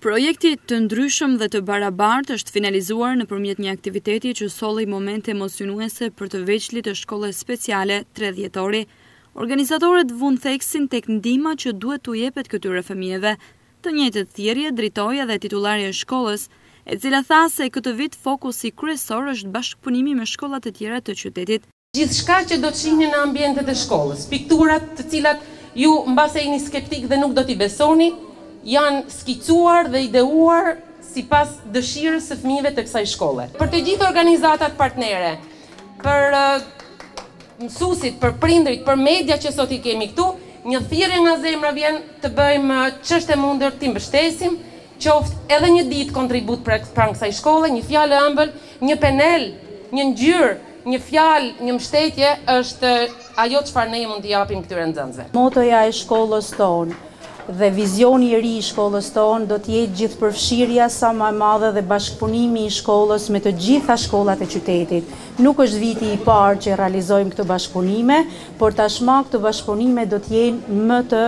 Projekti Të ndryshëm dhe të barabartë është finalizuar nëpërmjet një aktiviteti që solli momente emocionuese për vegjlit e shkollës speciale tre dhjetori. Organizatorët vunë theksin tek ndihma që duhet t'u jepet këtyre fëmijëve. Të njëjtën thirrje drejtoi edhe titullarja e shkollës, e cila tha se këtë vit fokusi kryesor është bashkëpunimi me shkolla të tjera të qytetit. Gjithçka që do të shihni në ambientet e shkollës, pikturat të cilat ju mbase jeni skeptikë dhe nuk do t'i besoni, janë skicuar dhe ideuar sipas dëshirës së fëmijëve të kësaj shkolle. Për të gjithë organizatat partnere, për mësuesit, për prindërit, për media që sot i kemi këtu, një thirrje nga zemra vjen të bëjmë ç'është e mundur t'i mbështesim, Qoftë edhe një ditë kontribut pranë kësaj shkolle, një fjalë e ëmbël, një penel, një ngjyrë, një fjalë, një mbështetje është ajo çfarë ne i mund t'i japim këtyre nxënësve. Motoja e shkollës tonë dhe vizioni i ri i shkollës tonë do të jetë gjithëpërfshirja sa më e madhe dhe bashkëpunimi i shkollës me të gjitha shkollat e qytetit. Nuk është viti i parë që realizojmë këto bashkëpunime, por tashmë këto bashkëpunime do të jenë më të.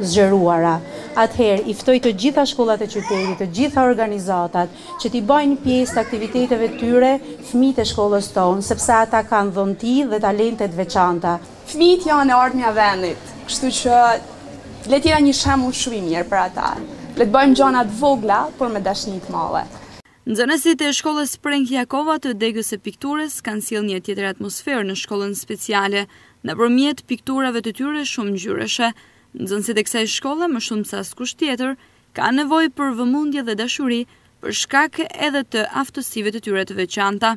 zgjeruara, atëherë i ftoj të gjitha shkollat e qytetit, të gjitha organizatat, që t'i bajnë pjesë të aktiviteteve të tyre fëmijët e shkollës tonë, sepse ata kanë dhunti dhe talente të veçanta. Fëmijët janë e ardhmja e vendit, kështu që le të jena një shembull shumë i mirë për ata. Le të bajmë gjana të vogla, por me dashni të madhe. Nxënësit e shkollës Prenk Jakova të Degës së Pikturës kanë sjellë një tjetër atmosferë në shkollën speciale Nëpërmjet pikturave të tyre shumëngjyrëshe, nxënësit e kësaj shkolle më shumë se askush tjetër kanë nevojë për vëmendje dhe dashuri për shkak edhe të aftësive të tyre të veçanta.